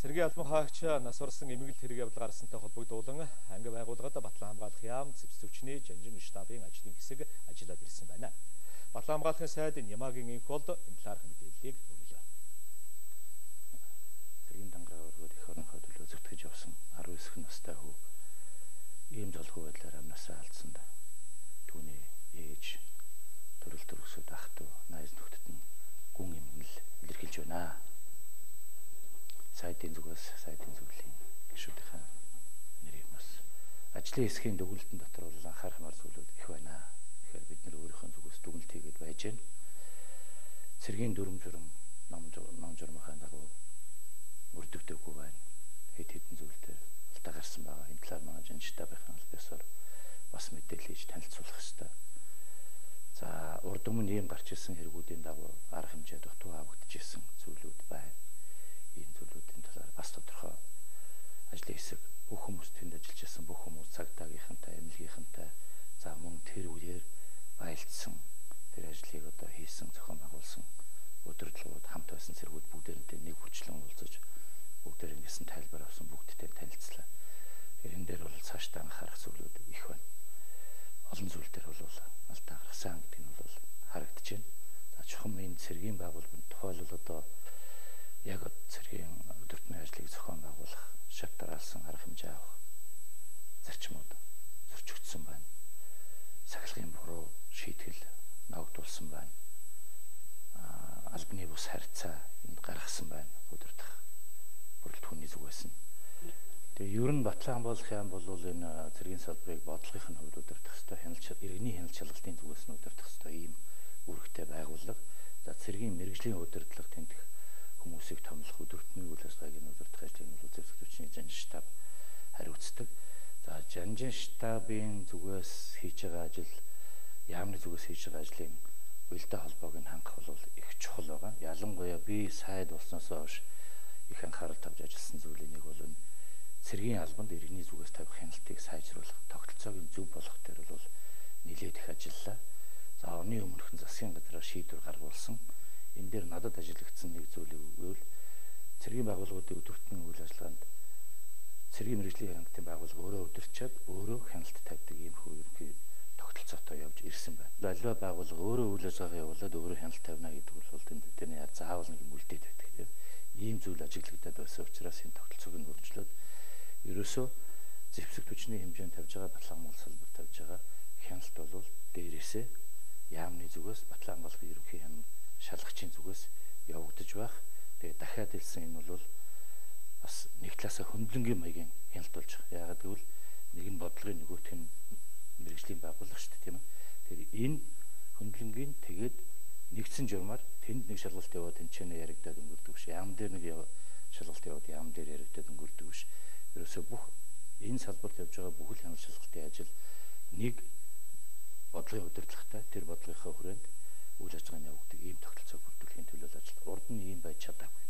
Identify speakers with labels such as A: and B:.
A: Сэргийн албан хаагч нас орсон эмгэл хэрэг явдал гарсантай холбогдуулан анги байгууллагад Батлан хамгаалах яам зэвсэгчний жанжин штабын ажлын хэсэг ажиллаад ирсэн байна. Батлан хамгаалахын сайд Нямагийн инх бол энэ талаарх мэдээллийг өглөө.
B: Сэргийн дангараа өргөд их орнохоо төлөө зүтгэж явсан 19 настай хүү ийм золгүй байдлаар амнасаа алдсан да. Түүний ээж төрөл төрөсөд ах トゥ найз нөхдөд нь гүн эмгэл илэрхийлж байна сайдын зүгээс сайдын зөвлөлийн гишүүдийнхээ нэрийг бас ажлын хэсгийн дүгнэлтэн дотор бол анхаарахмаар зүйлүүд их байна. Тэгэхээр бид нэр өөрийнхөө зүгээс дүгнэлт хийгээд байж гэн. Цэргийн дүрм журм ном ном журмынхаа дагуу өрдөгдөөгүй байна. Хэд хэдэн зүйлээр алдаа гарсан байгаа. Энэ талаар манай жанчтабынхаа албасаар бас мэдээлэл хийж танилцуулах хэрэгтэй. За урд өмнө ийм гарч ирсэн хэрэгүүдийн дагуу арга хэмжээ дутуу авагдчихсэн зүйлүүд байна ийм зүйлүүдийн талаар бас тодорхой ажлын хэсэг бүх хүмүүс тэнд ажиллаж байсан бүх хүмүүс цагдаагийнхантай эмнэлгийнхантай за мөн тэр үеэр байлцсан тэр ажлыг одоо хийсэн зохион байгуулсан өдөрлгүүд хамт байсан зэргүүд бүгдээрээ нэг хүчлэн уулзаж бүгдээр ингэсэн тайлбар авсан бүгдтэй танилцлаа. Тэгэхээр энэ дээр бол цаашдаа анхаарах зүйлүүд их байна. Олон зүйл дээр бол алдаа гаргасан гэдэг нь бол харагдаж байна. За чухам энэ цэргийн байгууллагын тухайлбал одоо яг цэргийн өдөртний ажлыг зохион байгуулах, шат дараалсан арга хэмжээ авах зарчмууд зөрчигдсөн байна. Сахилгын буруу шийтгэл ногдуулсан байна. Албаны бус харьцаа энд гаргасан байна. Өдөртөх бүрэлдэхүүний зүгээс нь. Тэгээ ер нь батлан болох юм бол энэ цэргийн салбарыг бодлогын хувьд өдөртөх хэвээр хяналт иргэний хяналт шалгалтын зүгээс нь өдөртөх хэвээр ийм үүрэгтэй байгууллага. За цэргийн мэрэгжлийн удирдлага тэмдэх хүмүүсийг томлох өдөртний үйл ажиллагааг удирдах ажлыг нь үзэгдэх төвчний жанжин штаб хариуцдаг. За жанжин штабын зүгээс хийж байгаа ажил яамны зүгээс хийж байгаа ажлын уялдаа холбоог нь хангах бол их чухал байгаа. Ялангуяа би сайд болсноос хойш их анхаарал тавьж ажилласан зүйлийн нэг бол цэргийн албанд иргэний зүгээс тавих хяналтыг сайжруулах, тогтолцоог нь зөв болгох дээр бол нэлээд их ажиллалаа. За оны өмнөхөн засгийн газраар шийдвэр гаргуулсан энэ дээр надад ажиллагдсан нэг зүйл өгвөл цэргийн байгууллагуудын өдөртний үйл ажиллагаанд цэргийн мэрэгжлийн хяналтын байгууллага өөрөө өдөрчөөд өөрөө хяналт тавьдаг ийм хөө ерөнхий тогтолцоотой явж ирсэн байна. Аливаа байгууллага өөрөө үйл ажиллагаа явуулаад өөрөө хяналт тавина гэдэг бол тэнд тэрний заавал нэг юм үлдээд байдаг тийм ийм зүйл ажиглагдаад байсан учраас энэ тогтолцоог нь өөрчлөөд ерөөсөө зэвсэг түвшний хэмжээнд тавьж байгаа батлан мал салбар тавьж байгаа хяналт бол дээрээсээ яамны зүгээс батлан малын ерөнхий хяналт шалгачийн зүгээс явагдаж байх. Тэгээ дахиад хэлсэн энэ бол бас нэг талаасаа хөндлөнгийн маягийн хяналт болж байгаа. Яагаад гэвэл нэг нь бодлогын нөгөөх нь мэрэгжлийн байгууллага шүү дээ тийм ээ. Тэгэхээр энэ хөндлөнгийн тэгээд нэгдсэн журмаар тэнд нэг шалгалт яваад тэн чинь яригадад өнгөрдөг биш. Яам дээр нэг шалгалт яваад яам дээр яригадад өнгөрдөг биш. Ерөөсөө бүх энэ салбарт явж байгаа бүхэл хяналт шалгалтын ажил нэг бодлогын удирдлагатай тэр бодлогынхаа хүрээнд үйл ажиллагааны явагддаг ийм тогтолцоог бүрдүүлэхийн төлөө ажил